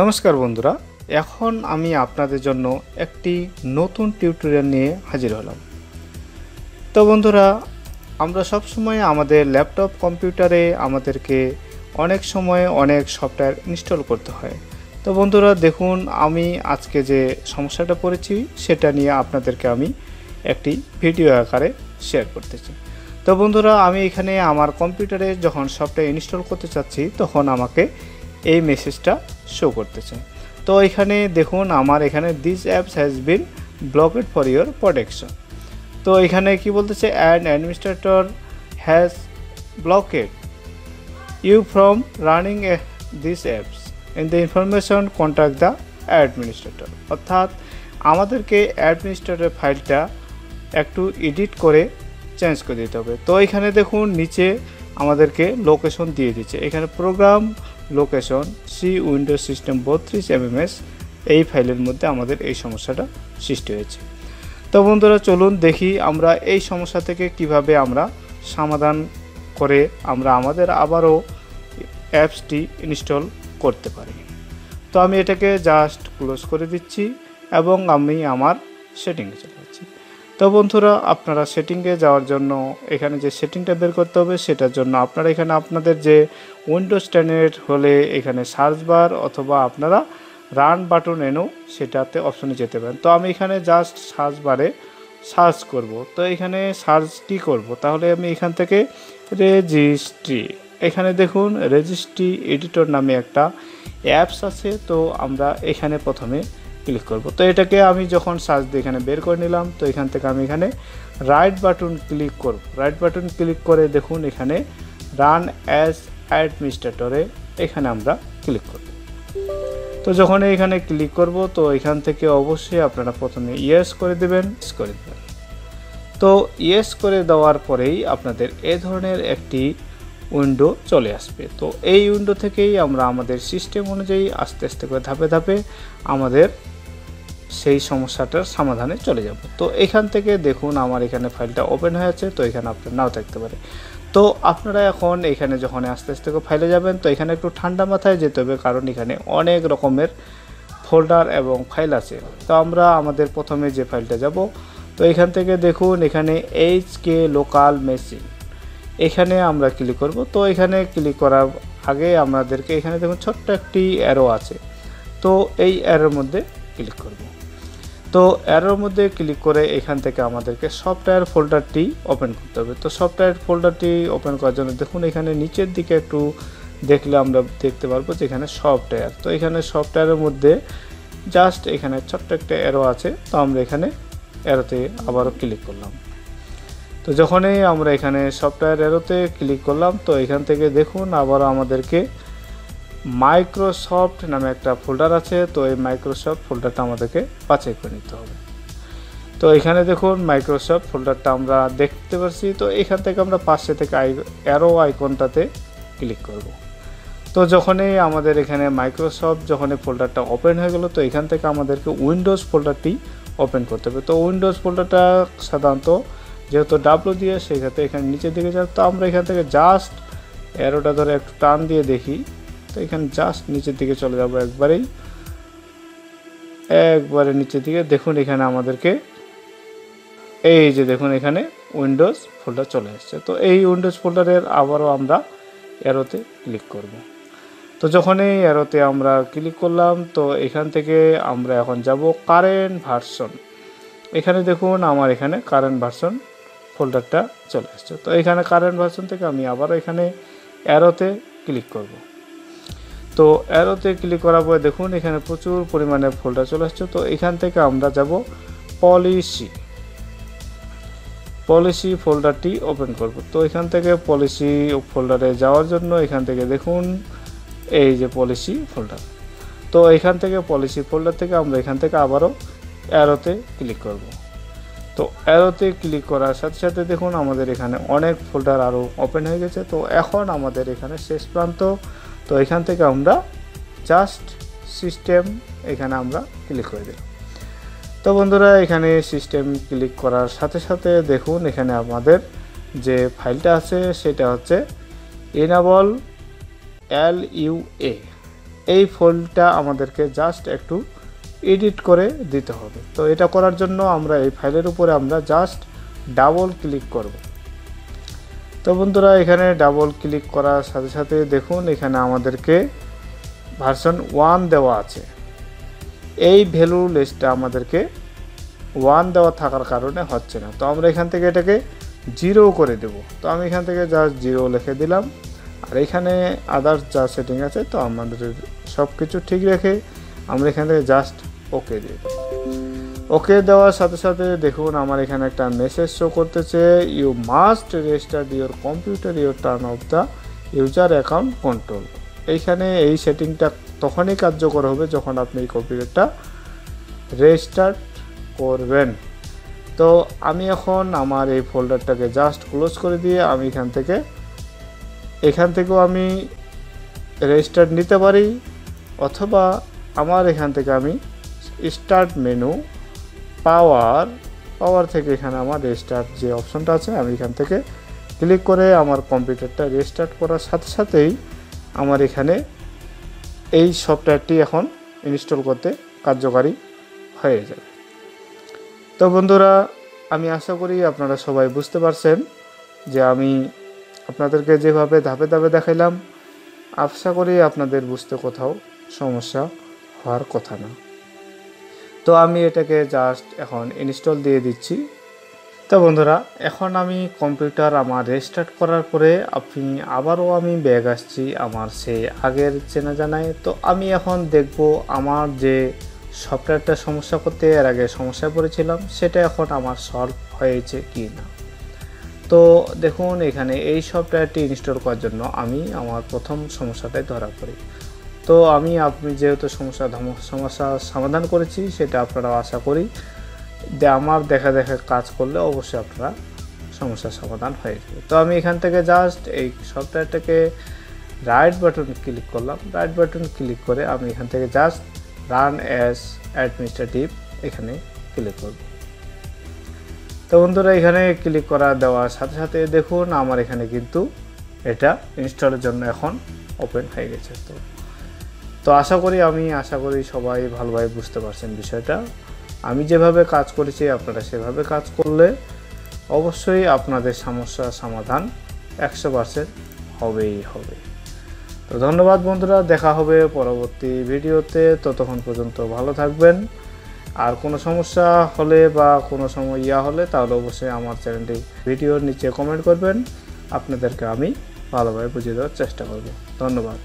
নমস্কার বন্ধুরা, এখন আমি আপনাদের জন্য একটি নতুন টিউটোরিয়াল নিয়ে হাজির হলাম। তো বন্ধুরা, আমরা সব সময় আমাদের ল্যাপটপ, কম্পিউটারে আমাদেরকে অনেক সময় অনেক সফটওয়্যার ইনস্টল করতে হয়। তো বন্ধুরা, দেখুন, আমি আজকে যে সমস্যাটা পড়েছি, সেটা নিয়ে আপনাদেরকে আমি একটি ভিডিও আকারে শেয়ার করতেছি তো বন্ধুরা, আমি এখানে আমার কম্পিউটারে যখন সফটওয়্যার ইনস্টল করতে চাচ্ছি, তখন আমাকে এই মেসেজটা শো করতেছে। তো এখানে দেখুন, আমার এখানে this apps has been blocked for your protection তো এখানে কি বলতেছে and administrator has blocked you from running this apps in the information contact the administrator অর্থাৎ আমাদেরকে অ্যাডমিনিস্ট্রেটর ফাইলটা একটু এডিট করে চেঞ্জ করে দিতে হবে। তো এখানে দেখুন, নিচে আমাদেরকে লোকেশন দিয়ে দিচ্ছে। এখানে program location C window system বত্রিশ এমএমএস, এই ফাইলের মধ্যে আমাদের এই সমস্যাটা সৃষ্টি হয়েছে। তো বন্ধুরা, চলুন দেখি আমরা এই সমস্যা থেকে কীভাবে আমরা সমাধান করে আমরা আমাদের আবারও অ্যাপসটি ইনস্টল করতে পারি। তো আমি এটাকে জাস্ট ক্লোজ করে দিচ্ছি এবং আমি আমার সেটিংয়ে চলে যাচ্ছি। তো বন্ধুরা, আপনারা সেটিংয়ে যাওয়ার জন্য এখানে যে সেটিংটা বের করতে হবে সেটার জন্য আপনারা এখানে আপনাদের যে উইন্ডোজ টেনের হলে এখানে সার্চ বার অথবা আপনারা রান বাটন এনেও সেটাতে অপশনে যেতে পারেন। তো আমি এখানে জাস্ট সার্চ বারে সার্চ করব। তো এখানে সার্চটি করব? তাহলে আমি এখান থেকে রেজিস্ট্রি এখানে দেখুন রেজিস্ট্রি এডিটর নামে একটা অ্যাপস আছে। তো আমরা এখানে প্রথমে ক্লিক করব। তো এটাকে আমি যখন সার্চ দিয়ে এখানে বের করে নিলাম, তো এখান থেকে আমি এখানে রাইট বাটন ক্লিক করব। রাইট বাটন ক্লিক করে দেখুন এখানে রান অ্যাজ অ্যাডমিনিস্ট্রেটরে এখানে আমরা ক্লিক করব। তো যখন এখানে ক্লিক করব, তো এখান থেকে অবশ্যই আপনারা প্রথমে ইয়েস করে দেবেন করে দেবেন। তো ইয়েস করে দেওয়ার পরেই আপনাদের এ ধরনের একটি উইন্ডো চলে আসবে। তো এই উইন্ডো থেকেই আমরা আমাদের সিস্টেম অনুযায়ী আস্তে আস্তে করে ধাপে ধাপে আমাদের সেই সমস্যাটার সমাধানে চলে যাব। তো এখান থেকে দেখুন আমার এখানে ফাইলটা ওপেন হয়ে আছে, তো এখানে আপনার নাও থাকতে পারে তো আপনারা এখন এখানে যখন আস্তে আস্তে করে ফাইলে যাবেন, তো এখানে একটু ঠান্ডা মাথায় যেতে হবে, কারণ এখানে অনেক রকমের ফোল্ডার এবং ফাইল আছে। তো আমরা আমাদের প্রথমে যে ফাইলটা যাব, তো এখান থেকে দেখুন এখানে এইচ কে লোকাল মেশিন এখানে আমরা ক্লিক করব, তো এখানে ক্লিক করার আগে আমাদেরকে এখানে দেখুন ছোট্ট একটি অ্যারো আছে। তো এই অ্যারোর মধ্যে ক্লিক করব। তো অ্যারোর মধ্যে ক্লিক করে এখান থেকে আমাদেরকে সফটওয়্যার ফোল্ডারটি ওপেন করতে হবে। তো সফটওয়্যার ফোল্ডারটি ওপেন করার জন্য দেখুন, এখানে নিচের দিকে একটু দেখলে আমরা দেখতে পারব যে এখানে সফটওয়্যার তো এখানে সফটওয়্যারের মধ্যে জাস্ট এখানে ছোট্ট একটা অ্যারো আছে। তো আমরা এখানে অ্যারোতে আবারও ক্লিক করলাম। তো যখনই আমরা এখানে সফটওয়্যার এরোতে ক্লিক করলাম, তো এখান থেকে দেখুন আবার আমাদেরকে মাইক্রোসফট নামে একটা ফোল্ডার আছে, তো এই মাইক্রোসফট ফোল্ডারটা আমাদেরকে বাছাই করে নিতে হবে। তো এখানে দেখুন মাইক্রোসফট ফোল্ডারটা আমরা দেখতে পাচ্ছি তো এখান থেকে আমরা পাশে থেকে আই অ্যারো আইকনটাতে ক্লিক করব। তো যখনই আমাদের এখানে মাইক্রোসফট যখন ফোল্ডারটা ওপেন হয়ে গেল, তো এখান থেকে আমাদেরকে উইন্ডোজ ফোল্ডারটি ওপেন করতে হবে। তো উইন্ডোজ ফোল্ডারটা সাধারণত যেহেতু ডাব্লু দিয়ে, সেক্ষেত্রে এখানে নিচের দিকে যাবে তো আমরা এখান থেকে জাস্ট অ্যারোটা ধরে একটু টান দিয়ে দেখি। এখানে জাস্ট নিচের দিকে চলে যাব একবারেই। একবারে নিচের দিকে। দেখুন এখানে আমাদেরকে এই যে দেখুন এখানে উইন্ডোজ ফোল্ডার চলে আসছে তো এই উইন্ডোজ ফোল্ডারের আবারও আমরা অ্যারোতে ক্লিক করব। তো যখন এই অ্যারোতে আমরা ক্লিক করলাম, তো এখান থেকে আমরা এখন যাব কারেন্ট ভার্সন এখানে দেখুন আমার এখানে কারেন্ট ভার্সন ফোল্ডারটা চলে আসছে তো এখানে কারেন্ট ভার্সন থেকে আমি আবারও এখানে অ্যারোতে ক্লিক করব। তো অ্যারোতে ক্লিক করার পরে দেখুন, এখানে প্রচুর পরিমাণে ফোল্ডার চলে আসছে। তো এখান থেকে আমরা যাব পলিসি পলিসি ফোল্ডারটি ওপেন করব। তো এখান থেকে পলিসি ফোল্ডারে যাওয়ার জন্য এখান থেকে দেখুন, এই যে পলিসি ফোল্ডার তো এখান থেকে পলিসি ফোল্ডার থেকে আমরা এখান থেকে আবারও অ্যারোতে ক্লিক করব। তো অ্যারোতে ক্লিক করার সাথে সাথে দেখুন, আমাদের এখানে অনেক ফোল্ডার আরও ওপেন হয়ে গেছে। তো এখন আমাদের এখানে শেষ প্রান্ত তো এখান থেকে আমরা জাস্ট সিস্টেম এখানে আমরা ক্লিক করে দিলাম। তো বন্ধুরা, এখানে সিস্টেম ক্লিক করার সাথে সাথে দেখুন এখানে আমাদের যে ফাইলটা আছে, সেটা হচ্ছে এনাবল এল ইউ এ এই ফোল্ডটা আমাদেরকে জাস্ট একটু এডিট করে দিতে হবে। তো এটা করার জন্য আমরা এই ফাইলের উপরে আমরা জাস্ট ডাবল ক্লিক করব। তো বন্ধুরা, এখানে ডাবল ক্লিক করার সাথে সাথে দেখুন এখানে আমাদেরকে ভার্সন ওয়ান দেওয়া আছে। এই ভ্যালু লিস্টটা আমাদেরকে ওয়ান দেওয়া থাকার কারণে হচ্ছে না। তো আমরা এখান থেকে এটাকে জিরো করে দেব। তো আমি এখান থেকে জাস্ট জিরো লিখে দিলাম। আর এখানে আদার্স যা সেটিং আছে, তো আমাদের সব কিছু ঠিক রেখে আমরা এখান থেকে জাস্ট ওকে দিয়ে দেবো। ওকে দেওয়ার সাথে সাথে দেখুন আমার এখানে একটা মেসেজ শো করতেছে you must register your computer your turn off the user account control এইখানে এই সেটিংটা তখনই কার্যকর হবে যখন আপনি এই কম্পিউটারটা রেজিস্টার্ট করবেন। তো আমি এখন আমার এই ফোল্ডারটাকে জাস্ট ক্লোজ করে দিয়ে আমি এখান থেকে, এখান থেকেও আমি রেজিস্টার্ট নিতে পারি, অথবা আমার এখান থেকে আমি স্টার্ট মেনু পাওয়ার পাওয়ার থেকে এখানে আমার রেজিস্টার্ট যে অপশনটা আছে, আমি এখান থেকে ক্লিক করে আমার কম্পিউটারটা রেজিস্টার্ট করার সাথে সাথেই আমার এখানে এই সফটওয়্যারটি এখন ইনস্টল করতে কার্যকারী হয়ে যাবে। তো বন্ধুরা, আমি আশা করি আপনারা সবাই বুঝতে পারছেন যে আমি আপনাদেরকে যেভাবে ধাপে ধাপে দেখাইলাম, আশা করি আপনাদের বুঝতে কোথাও সমস্যা হওয়ার কথা না। তো আমি এটাকে জাস্ট এখন ইনস্টল দিয়ে দিচ্ছি। তো বন্ধুরা, এখন আমি কম্পিউটার আমার রেস্টার্ট করার পরে আপনি আবারও আমি ব্যাগ আসছি আমার সেই আগের চেনা জানায়। তো আমি এখন দেখব আমার যে সফটওয়্যারটা সমস্যা করতে এর আগে সমস্যায় পড়েছিলাম, সেটা এখন আমার সলভ হয়েছে কি না তো দেখুন, এখানে এই সফটওয়্যারটি ইনস্টল করার জন্য আমি আমার প্রথম সমস্যাটাই ধরা পড়ি। তো আমি আপনি যেহেতু সমস্যা সমস্যা সমাধান করেছি, সেটা আপনারা আশা করি যে আমার দেখা দেখা কাজ করলে অবশ্যই আপনারা সমস্যার সমাধান হয়ে যাবে। তো আমি এখান থেকে জাস্ট এই সফটওয়্যারটাকে রাইট বাটন ক্লিক করলাম। রাইট বাটন ক্লিক করে আমি এখান থেকে জাস্ট রান অ্যাজ অ্যাডমিনিস্ট্রেটিভ এখানে ক্লিক করব। তো বন্ধুরা, এখানে ক্লিক করা দেওয়ার সাথে সাথে দেখুন আমার এখানে কিন্তু এটা ইনস্টলের জন্য এখন ওপেন হয়ে গেছে। তো তো আশা করি আমি, আশা করি সবাই ভালোভাবে বুঝতে পারছেন বিষয়টা। আমি যেভাবে কাজ করেছি, আপনারা সেভাবে কাজ করলে অবশ্যই আপনাদের সমস্যার সমাধান একশো পার্সেন্ট হবেই হবে। তো ধন্যবাদ বন্ধুরা, দেখা হবে পরবর্তী ভিডিওতে। ততক্ষণ পর্যন্ত ভালো থাকবেন। আর কোনো সমস্যা হলে বা কোনো সময় ইয়া হলে তাহলে অবশ্যই আমার চ্যানেলটি ভিডিওর নিচে কমেন্ট করবেন। আপনাদেরকে আমি ভালোভাবে বুঝিয়ে দেওয়ার চেষ্টা করব। ধন্যবাদ।